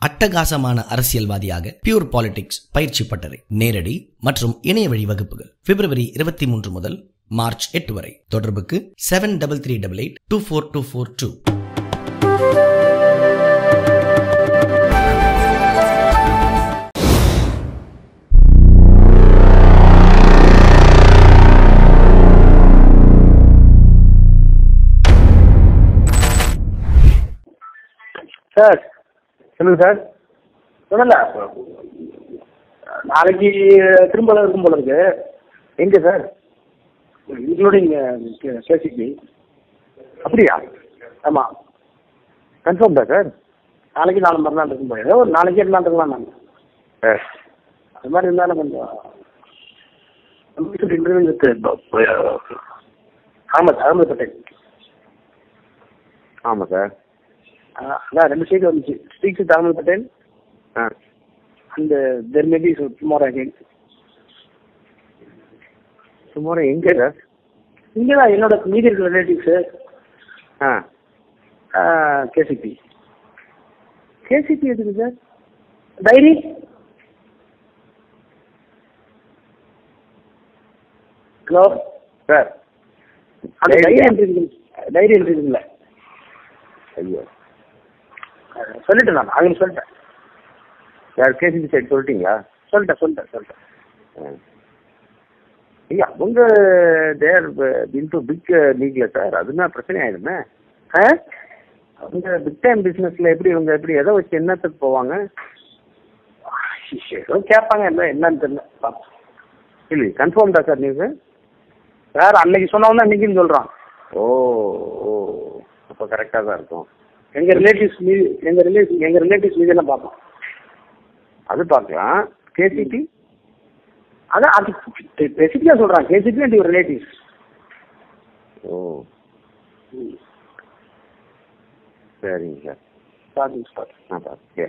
அட்டகாசமான அரசியல்வாதியாக pure politics பயிற்சி பட்டறை நேரடி மற்றும் இணைய வழி வகுப்புகள் பிப்ரவரி இருபத்தி மூன்று முதல் மார்ச் எட்டு வரை. தொடர்புக்கு seven double three double eight two four two four two sir சொல்லுங்க சார். சொல்லல நாளைக்கு திரும்ப இருக்கும் போல இருக்கு. எங்க சார்? Including KCP. அப்படியா? ஆமாம் கன்ஃபார்ம் தான் சார். நாளைக்கு நாலு மறுநாள் இருக்கும் போல ஏதோ ஒரு நாளைக்கே இருந்தால் இருக்கலாம் நான் அது மாதிரி இருந்தாலும் கொஞ்சம் இன்டர்வியூ ஆமாம் சார் அகமது பட்டேல் ஆமாம் சார். அதான் ரெண்டு சைடு வந்துச்சு. Speak with Ahmed Patel and there maybe tomorrow again tomorrow எங்கே சார் இங்கே தான் என்னோட மீதி இருக்கிற ரிலேட்டிவ்ஸு ஆ. கேசிபி கேசிபி எதுக்கு சார் டைரி ஹலோ சார் அந்த டைரி என்ட்ரி டைரி என்ட்ரி இருக்குல்ல ஐயோ. சொல்லிட்டேன் நான் அவங்க சொல்லிட்டேன். சார் கேசிபி சைடு சொல்லிட்டீங்களா? சொல்லிட்டேன் சொல்லிட்டேன் சொல்லிட்டேன். ஐயா அவங்க தேர் இன்டு பிக் லீக்ல சார். அதுனா பிரச்சனை ஆயிடுமே. அவங்க பிக் டைம் பிஸ்னஸ்ல எப்படி இவங்க எப்படி எதை வச்சு என்னத்துக்கு போவாங்க? ஏதோ கேட்பாங்க என்ன என்னன்னு தெரியல. இல்லை கன்ஃபார்ம் தான் சார் நியூஸு சார் அன்னைக்கு சொன்னவன் தான் இன்னைக்குன்னு சொல்கிறான் ஓ ஓ அப்போ கரெக்டாக தான் இருக்கும். எங்க ரிலேட்டிவ்ஸ் மீது எங்க ரிலேட்டிவ் எங்க ரிலேட்டிவ்ஸ் மீது எல்லாம் பார்ப்போம். அது பார்க்கலாம். கேசிபி அதான் அது ஸ்பெசிஃபிக்காக சொல்கிறான் கேசிபி அண்ட் யுவர் ரிலேட்டிவ்ஸ் ஓ. சரிங்க சார். ஸ்டார்டிங் ஸ்டார்ட் நான் பார்த்து